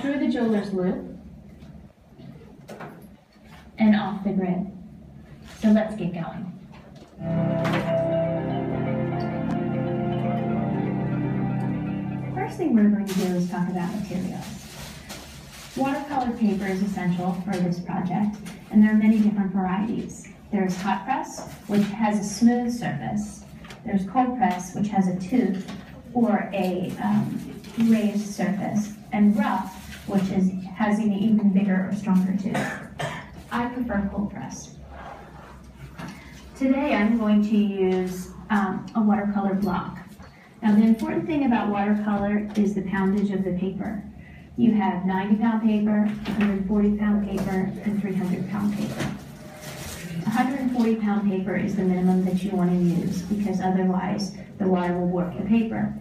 through the jeweler's loupe, and off the grid. So let's get going. First thing we're going to do is talk about materials. Watercolor paper is essential for this project, and there are many different varieties. There's hot press, which has a smooth surface. There's cold press, which has a tooth or a um, raised surface, and rough, which is has an even bigger or stronger tooth. I prefer cold press. Today I'm going to use um, a watercolor block. Now the important thing about watercolor is the poundage of the paper. You have 90 pound paper, 140 pound paper, and 300 pound paper. 140 pound paper is the minimum that you want to use because otherwise the water will warp the paper.